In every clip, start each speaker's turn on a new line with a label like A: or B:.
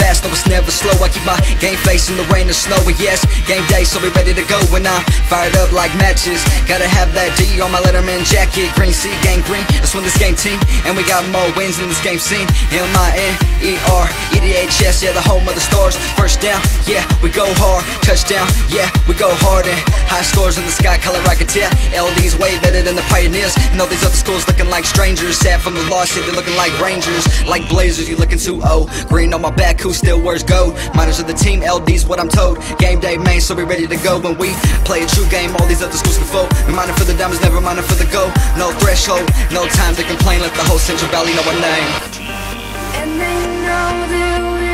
A: fast, no it's never slow. I keep my game face in the rain and snow. And yes, game day, so be ready to go. When I'm fired up like matches, gotta have that D on my Letterman jacket. Green sea, gang green. That's when this game team, and we got more wins than this game scene. M I N E R E D H S, yeah, the home of the stars. First down, yeah, we go hard. Touchdown, yeah, we go hard. And high scores in the sky, color rocketeer. LD's way better than the pioneers. And all these other schools looking like strangers. Sad from the lost city, looking like rangers. Like blazers, you looking too old. Green on my back, who still wears gold? Miners of the team, LD's what I'm told. Game day, man, so we ready to go. When we play a true game, all these other schools can fold. We minding for the diamonds, never minding for the gold. No threshold, no time to complain. Let the whole Central Valley know our name.
B: And they know that.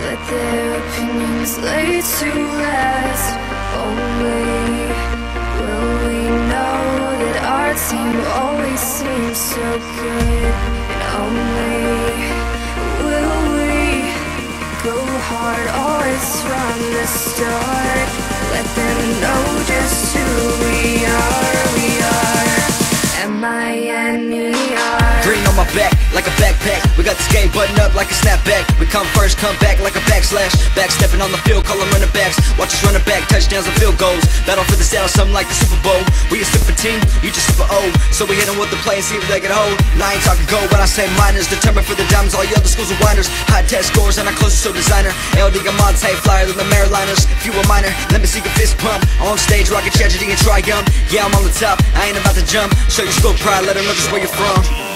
B: Let their opinions lay to rest. Only will we know that our team always seems so good. And only will we go hard always from the start.
A: Back, like a backpack. We got this game buttoned up like a snapback. We come first, come back like a backslash. Backstepping on the field, call them running backs. Watch us running back, touchdowns and field goals. Battle for the saddle, something like the Super Bowl. We a super team, you just super old. So we hit them with the play and see if they can hold. And I ain't talking gold when I say miners. Determined for the diamonds, all you other schools are whiners. High test scores and our closest so designer. El Diamante, flyer than the Mariliners. If you a miner, let me see your fist pump. On stage, rockin' tragedy and triumph. Yeah, I'm on the top, I ain't about to jump. Show your school pride, let them know just where you're from.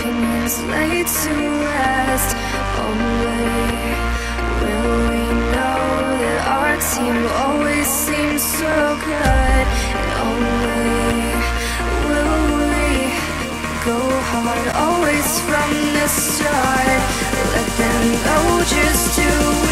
B: opinions laid to rest. Only will we know that our team always seems so good. And only will we go hard, always from the start. Let them know just who